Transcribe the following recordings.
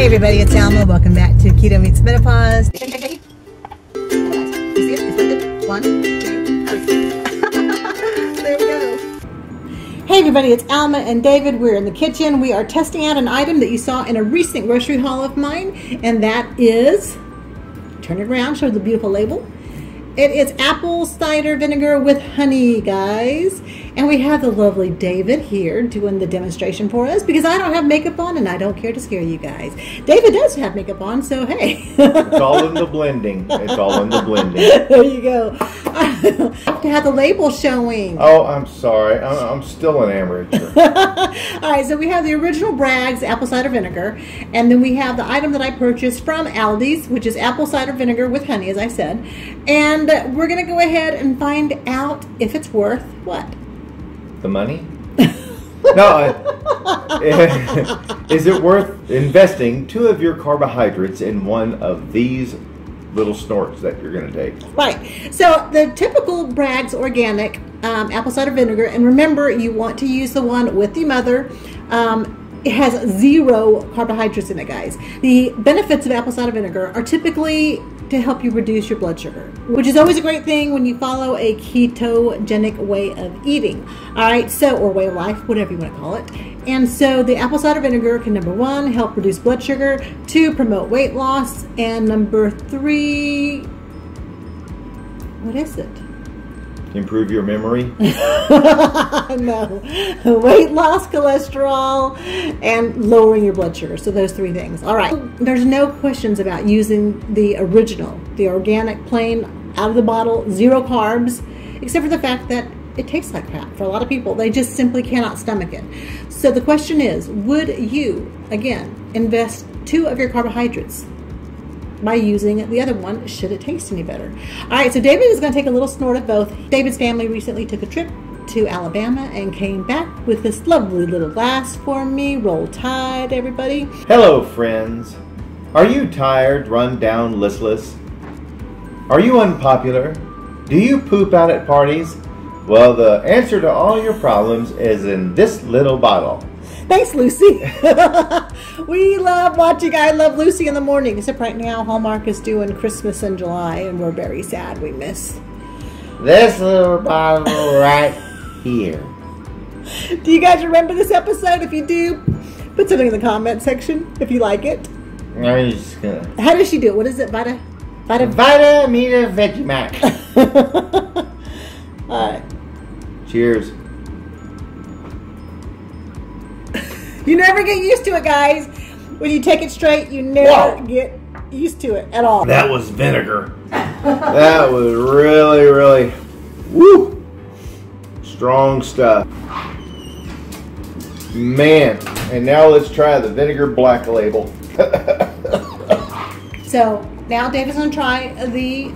Hey everybody, it's Alma. Welcome back to Keto Meets Menopause. You see it? One, two, three. there we go. Hey everybody, it's Alma and David. We're in the kitchen. We are testing out an item that you saw in a recent grocery haul of mine, and that is, turn it around, show the beautiful label. It is apple cider vinegar with honey, guys. And we have the lovely David here doing the demonstration for us because I don't have makeup on and I don't care to scare you guys. David does have makeup on, so hey. it's all in the blending. It's all in the blending. there you go. I have to have the label showing. Oh, I'm sorry. I'm, I'm still an amateur. all right, so we have the original Bragg's apple cider vinegar, and then we have the item that I purchased from Aldi's, which is apple cider vinegar with honey, as I said. And we're going to go ahead and find out if it's worth what? The money? no. is it worth investing two of your carbohydrates in one of these little snorts that you're going to take? Right. So the typical Bragg's organic um, apple cider vinegar, and remember, you want to use the one with the mother. Um, it has zero carbohydrates in it, guys. The benefits of apple cider vinegar are typically to help you reduce your blood sugar, which is always a great thing when you follow a ketogenic way of eating. All right, so, or way of life, whatever you want to call it. And so the apple cider vinegar can, number one, help reduce blood sugar, two, promote weight loss, and number three, what is it? Improve your memory? no. Weight loss, cholesterol, and lowering your blood sugar. So those three things. All right. There's no questions about using the original, the organic, plain, out of the bottle, zero carbs, except for the fact that it tastes like crap for a lot of people. They just simply cannot stomach it. So the question is, would you, again, invest two of your carbohydrates by using the other one should it taste any better. All right, so David is going to take a little snort of both. David's family recently took a trip to Alabama and came back with this lovely little glass for me. Roll Tide, everybody. Hello, friends. Are you tired, run down, listless? Are you unpopular? Do you poop out at parties? Well, the answer to all your problems is in this little bottle. Thanks, Lucy. we love watching I Love Lucy in the morning, except right now Hallmark is doing Christmas in July, and we're very sad we miss. This little bottle right here. Do you guys remember this episode? If you do, put something in the comment section if you like it. I'm just gonna. How does she do it? What is it? Vita? Vita? Vita Mita Vegemac. All right. Cheers. You never get used to it, guys. When you take it straight, you never Whoa. get used to it at all. That was vinegar. that was really, really, woo, strong stuff. Man, and now let's try the vinegar black label. so now David's gonna try the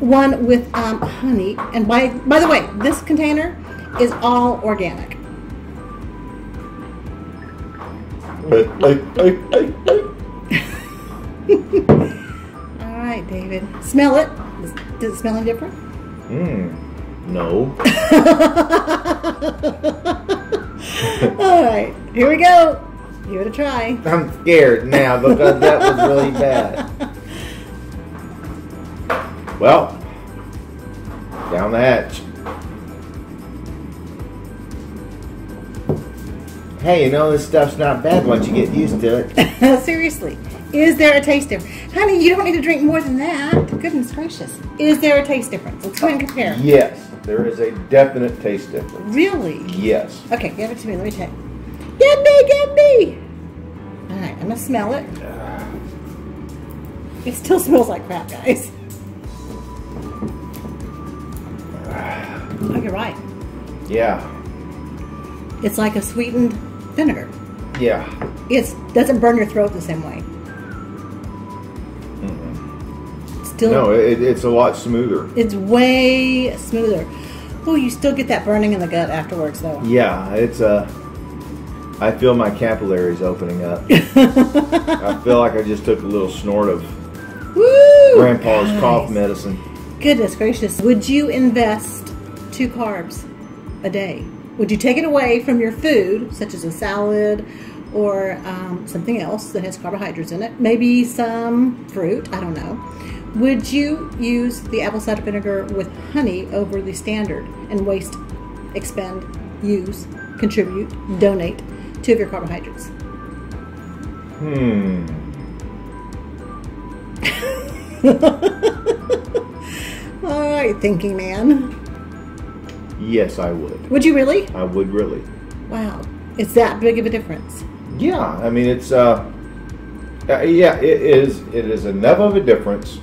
one with um, honey. And by by the way, this container is all organic. All right, David. Smell it. Does it smell any different? Mmm. No. All right, here we go. Give it a try. I'm scared now because that was really bad. Well, down the hatch. Hey, you know, this stuff's not bad once you get used to it. Seriously. Is there a taste difference? Honey, you don't need to drink more than that. Goodness gracious. Is there a taste difference? Let's go ahead and compare. Yes, there is a definite taste difference. Really? Yes. Okay, give it to me. Let me take. Get me, get me. All right, I'm going to smell it. It still smells like crap, guys. Oh, you're right. Yeah. It's like a sweetened vinegar. Yeah. It doesn't burn your throat the same way. Mm-hmm. Still. No, it, it's a lot smoother. It's way smoother. Oh, you still get that burning in the gut afterwards, though. Yeah, it's a. Uh, I feel my capillaries opening up. I feel like I just took a little snort of Woo, Grandpa's guys. cough medicine. Goodness gracious! Would you invest two carbs a day? Would you take it away from your food, such as a salad or um, something else that has carbohydrates in it, maybe some fruit, I don't know, would you use the apple cider vinegar with honey over the standard and waste, expend, use, contribute, donate two of your carbohydrates? Hmm. All right, thinking man. Yes, I would. Would you really? I would really. Wow. It's that big of a difference. Yeah, I mean it's uh, uh, yeah, it is it is enough of a difference.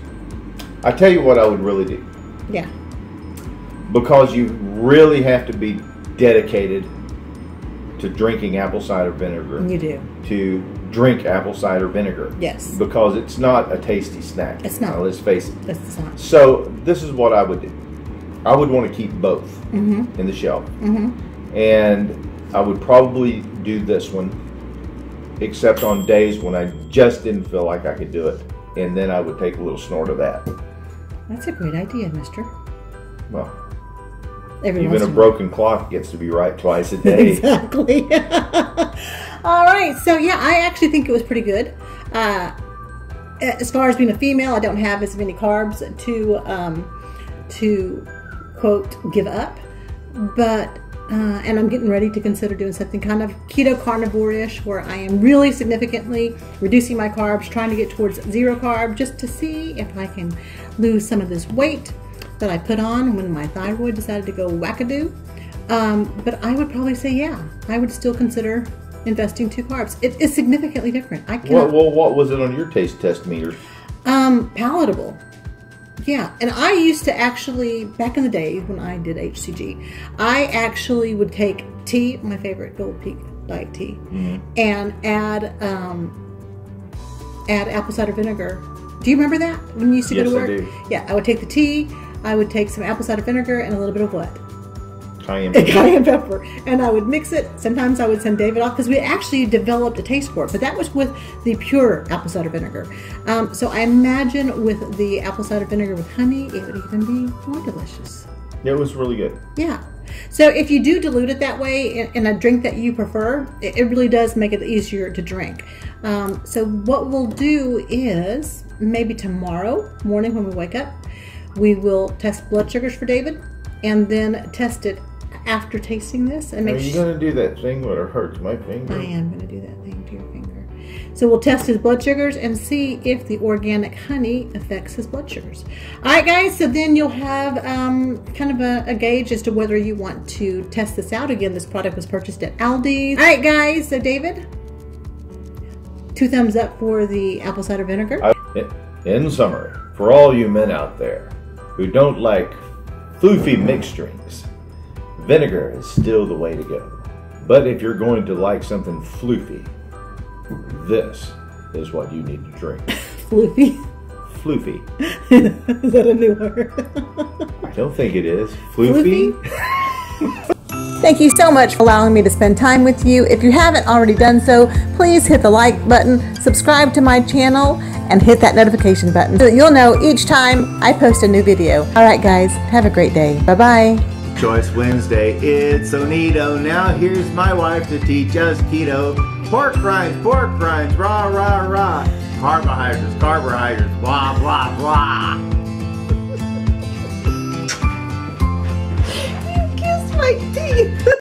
I tell you what I would really do. Yeah. Because you really have to be dedicated to drinking apple cider vinegar. You do. To drink apple cider vinegar. Yes. Because it's not a tasty snack. It's not. Now, let's face it. That's not. So this is what I would do. I would want to keep both Mm-hmm. in the shelf, Mm-hmm. and I would probably do this one, except on days when I just didn't feel like I could do it, and then I would take a little snort of that. That's a great idea, mister. Well, Every even a broken clock gets to be right twice a day. Exactly. All right. So yeah, I actually think it was pretty good. Uh, as far as being a female, I don't have as many carbs to um, to quote give up, but uh, and I'm getting ready to consider doing something kind of keto carnivore-ish, where I am really significantly reducing my carbs, trying to get towards zero carb, just to see if I can lose some of this weight that I put on when my thyroid decided to go wackadoo. Um, but I would probably say, yeah, I would still consider investing two carbs. It is significantly different. I cannot, well, what was it on your taste test meter? um, palatable. Yeah, and I used to actually back in the day when I did HCG, I actually would take tea, my favorite Gold Peak diet tea, and add um, add apple cider vinegar. Do you remember that when you used to Yes, go to work? I do. Yeah, I would take the tea. I would take some apple cider vinegar and a little bit of what? Cayenne. cayenne pepper, and I would mix it. Sometimes I would send David off because we actually developed a taste for it, but that was with the pure apple cider vinegar. Um, so I imagine with the apple cider vinegar with honey, it would even be more delicious. It was really good. Yeah. So if you do dilute it that way in, in a drink that you prefer, it, it really does make it easier to drink. Um, so what we'll do is maybe tomorrow morning when we wake up, we will test blood sugars for David, and then test it after tasting this and Are you sure. gonna do that thing where it hurts my finger? I am going to do that thing to your finger. So we'll test his blood sugars and see if the organic honey affects his blood sugars. All right, guys. So then you'll have um, kind of a, a gauge as to whether you want to test this out. Again, this product was purchased at Aldi's. All right, guys. So David, two thumbs up for the apple cider vinegar. In summary, for all you men out there who don't like floofy mixed drinks, vinegar is still the way to go. But if you're going to like something floofy, this is what you need to drink. Floofy. Floofy. is that a new word? I don't think it is. Floofy? Thank you so much for allowing me to spend time with you. If you haven't already done so, please hit the like button, subscribe to my channel, and hit that notification button so that you'll know each time I post a new video. All right, guys, have a great day. Bye bye. Choice Wednesday, it's so neato. Now here's my wife to teach us keto. Pork rinds, pork rinds, rah, rah, rah. Carbohydrates, carbohydrates, blah, blah, blah. You kissed my teeth.